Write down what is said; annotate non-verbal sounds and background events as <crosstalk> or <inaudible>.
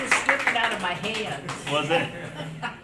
was slipping out of my hands. Was it? <laughs>